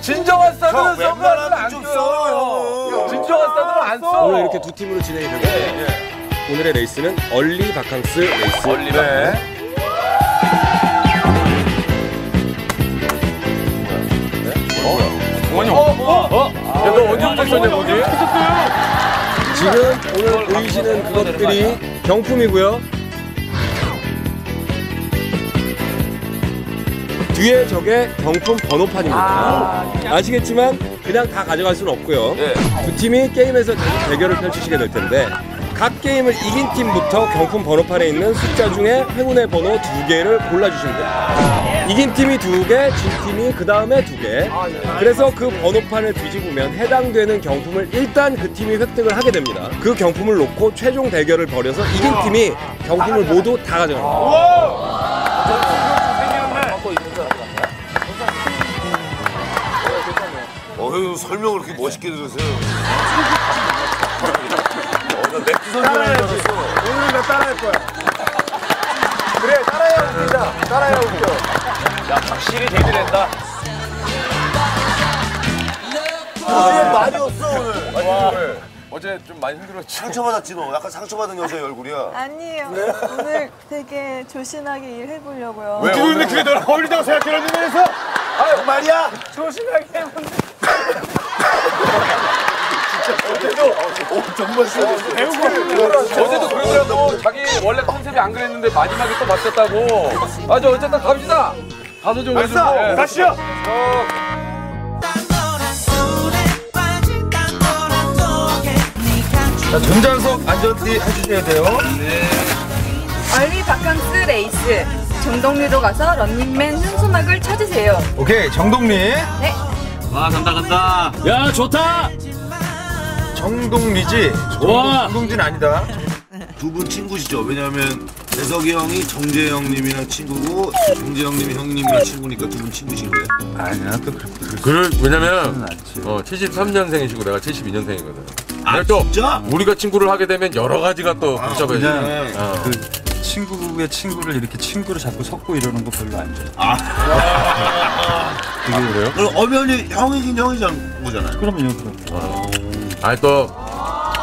진정한 선글라스를 웬만하면 안좀 써요. 진정한 스타들은 안 써. 오늘 이렇게 두 팀으로 진행이 되고 오늘의 레이스는 early 바캉스 레이스. early 네. 원영. 어? 어? 야, 너 언제부터 썼냐, 거기? 지금 오늘 보이시는 그것들이 경품이고요. 뒤에 저게 경품 번호판입니다. 아 시겠지만 그냥 다 가져갈 수는 없고요. 네. 두 팀이 게임에서 계속 대결을 펼치시게 될 텐데 각 게임을 이긴 팀부터 경품 번호판에 있는 숫자 중에 행운의 번호 두 개를 골라주시면 됩니다. 이긴 팀이 두 개, 진 팀이 그 다음에 두 개. 그래서 그 번호판을 뒤집으면 해당되는 경품을 일단 그 팀이 획득을 하게 됩니다. 그 경품을 놓고 최종 대결을 벌여서 이긴 팀이 경품을 모두 다 가져갑니다. 어휴 설명을 그렇게 멋있게 들으세요. 오늘은 나 따라할 거야. 그래, 따라해야 웃긴다. 따라해야 웃겨. 야, 확실히 대비된다. 오늘 많이 왔어 오늘. 어제 좀 많이 힘들었지. 상처받았지 너. 약간 상처받은 여자의 얼굴이야. 아니에요. 오늘 되게 조신하게 일해보려고요. 왜? 근데 그게 너랑 어울린다고 생각했는데 그래서? 아 말이야. 조심하게 해본다. 오 정말 싫어. 배우고 어제도 그러더라고. 자기 원래 컨셉이 안 그랬는데 마지막에 또 바뀌었다고. 맞아, 어쨌든 갑시다. 다소 좀 해주고. 가시죠. 자, 전 좌석 안전띠 해주셔야 돼요. early 바캉스 레이스 정동리로 가서 런닝맨 현수막을 찾으세요. 오케이, 정동리. 네. 야 좋다. 정동리지. 좋아. 정동진 아니다. 두 분 친구시죠? 왜냐하면 재석이 형이 정재영 님이랑 친구고 정재영 님이 형님이랑 친구니까 두 분 친구신 거예요? 아니야, 또 그렇게. 그를 왜냐면 어 73년생이시고 내가 72년생이거든. 아 또 진짜? 우리가 친구를 하게 되면 여러 가지가 또 복잡해지. 그냥 어. 그 친구의 친구를 이렇게 친구로 자꾸 섞고 이러는 거 별로 안 좋아. 되게 그래요? 그럼 엄연히 형이긴 형이잖 거잖아요. 그럼요, 그럼. 아니 또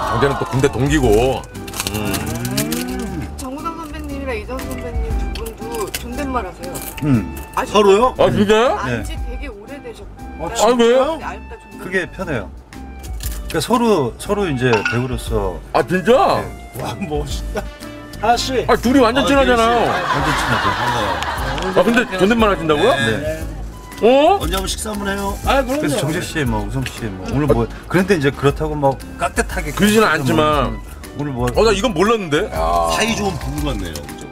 정재는 또 군대 동기고. 정우성 선배님이랑 이정 선배님 두 분도 존댓말 하세요. 음, 서로요? 아 진짜요? 네. 안지 되게 오래되셨고. 아 왜요? 얇다 존댓말. 그게 편해요. 그러니까 서로 서로 이제 배우로서 아 진짜? 와 멋있다. 아씨. 아 둘이 완전 친하잖아요. 완전 친하죠. 아 근데 존댓말 하신다고요? 네. 어? 언제 한번 식사 한번 해요? 그래서 정재 씨, 뭐 우성 씨, 뭐 오늘 뭐 그런데 이제 그렇다고 막 깍듯하게 그러지는 뭐 않지만. 오늘 뭐 어 나 이건 몰랐는데. 사이 좋은 부부 같네요. 그죠?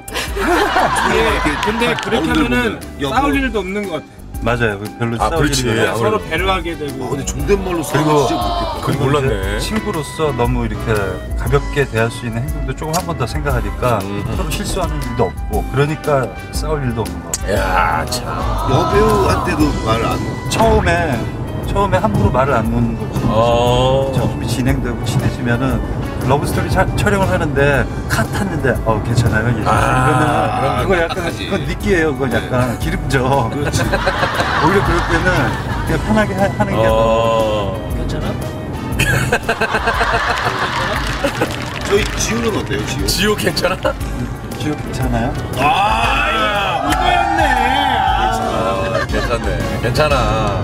근데 그렇게 하면은. 싸울 일도 없는 것 같아. 맞아요. 별로 아, 그렇지. 없어요. 서로 배려하게 아 되고. 근데 존댓말로 싸우면 그리고- 진짜 못겠다. 그건 몰랐네. 이제 친구로서 너무 이렇게 가볍게 대할 수 있는 행동도 조금 한 번 더 생각하니까 음. 서로 실수하는 일도 없고 그러니까 싸울 일도 없는 거. 야 참. 여배우한테도 말을 안. 해. 처음에 처음에 함부로 말을 안 놓는 거지. 어. 작품이 진행되고 친해지면은 러브스토리 차- 촬영을 하는데 컷 탔는데 어 괜찮아요 이러면 아, 그거 약간 그건 느끼해요 그건 약간 기름져 그렇지 오히려 그럴 때는 그냥 편하게 하, 하는 게 더. 어. 저희 지우는 어때요, 지우? 지호 괜찮아? 지금 괜찮아요? 아, 괜찮네. 괜찮아.